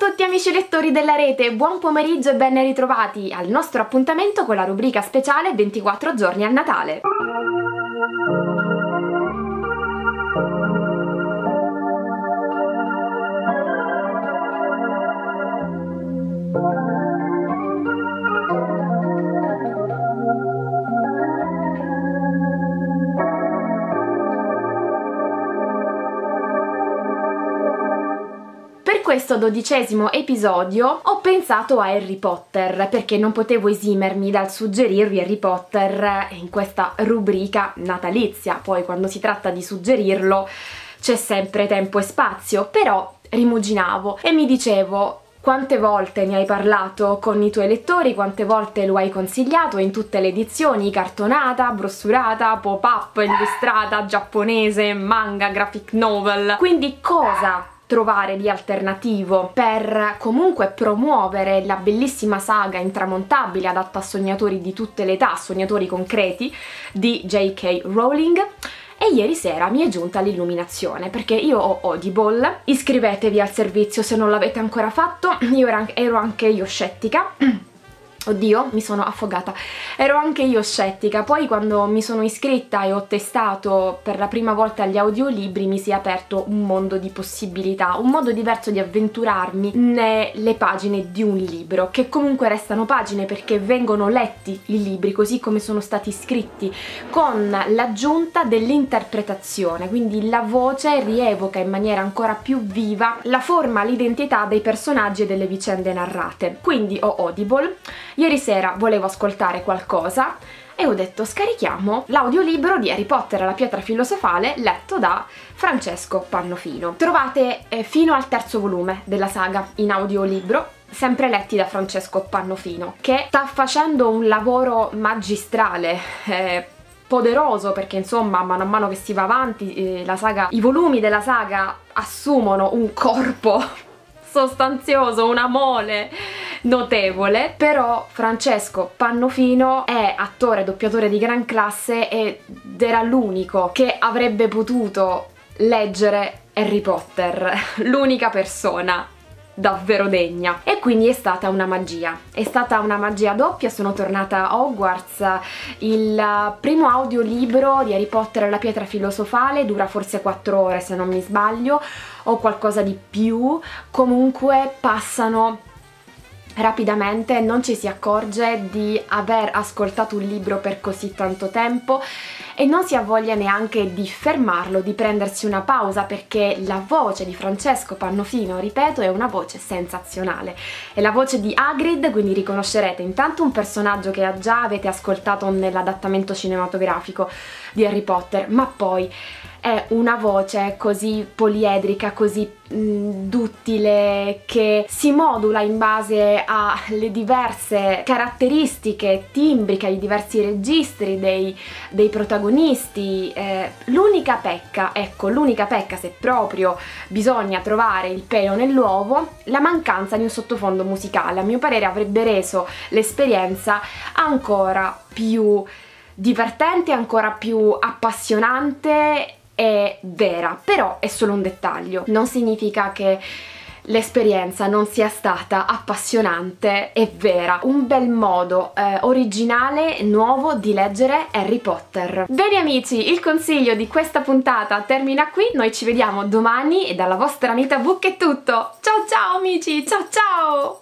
tutti amici lettori della rete, buon pomeriggio e ben ritrovati al nostro appuntamento con la rubrica speciale 24 giorni al Natale. Questo dodicesimo episodio ho pensato a Harry Potter perché non potevo esimermi dal suggerirvi Harry Potter in questa rubrica natalizia. Poi quando si tratta di suggerirlo c'è sempre tempo e spazio, però rimuginavo e mi dicevo quante volte ne hai parlato con i tuoi lettori, quante volte lo hai consigliato in tutte le edizioni, cartonata, brossurata, pop-up, illustrata, giapponese, manga, graphic novel. Quindi cosa trovare di alternativo per comunque promuovere la bellissima saga intramontabile adatta a sognatori di tutte le età, sognatori concreti di J.K. Rowling. E ieri sera mi è giunta l'illuminazione perché io ho Audible, iscrivetevi al servizio se non l'avete ancora fatto, io ero anche io scettica Oddio, mi sono affogata. Ero anche io scettica, poi quando mi sono iscritta e ho testato per la prima volta gli audiolibri mi si è aperto un mondo di possibilità, un modo diverso di avventurarmi nelle pagine di un libro, che comunque restano pagine perché vengono letti i libri così come sono stati scritti, con l'aggiunta dell'interpretazione, quindi la voce rievoca in maniera ancora più viva la forma, l'identità dei personaggi e delle vicende narrate. Quindi ho Audible Ieri sera volevo ascoltare qualcosa e ho detto scarichiamo l'audiolibro di Harry Potter la pietra filosofale letto da Francesco Pannofino. Trovate eh, fino al terzo volume della saga in audiolibro sempre letti da Francesco Pannofino che sta facendo un lavoro magistrale eh, poderoso perché insomma mano a mano che si va avanti eh, saga, i volumi della saga assumono un corpo sostanzioso, una mole notevole, però Francesco Pannofino è attore, doppiatore di gran classe ed era l'unico che avrebbe potuto leggere Harry Potter, l'unica persona davvero degna. E quindi è stata una magia. È stata una magia doppia sono tornata a Hogwarts. Il primo audiolibro di Harry Potter e la pietra filosofale dura forse 4 ore se non mi sbaglio o qualcosa di più. Comunque passano rapidamente non ci si accorge di aver ascoltato un libro per così tanto tempo e non si ha voglia neanche di fermarlo, di prendersi una pausa perché la voce di Francesco Pannofino, ripeto, è una voce sensazionale. È la voce di Hagrid, quindi riconoscerete intanto un personaggio che già avete ascoltato nell'adattamento cinematografico di Harry Potter, ma poi è una voce così poliedrica, così mh, duttile, che si modula in base alle diverse caratteristiche timbriche, ai diversi registri dei, dei protagonisti. Eh, l'unica pecca, ecco, l'unica pecca se proprio bisogna trovare il pelo nell'uovo, la mancanza di un sottofondo musicale. A mio parere avrebbe reso l'esperienza ancora più divertente, ancora più appassionante è vera, però è solo un dettaglio. Non significa che l'esperienza non sia stata appassionante e vera. Un bel modo eh, originale nuovo di leggere Harry Potter. Bene amici, il consiglio di questa puntata termina qui, noi ci vediamo domani e dalla vostra Anita Book è tutto. Ciao ciao amici, ciao ciao!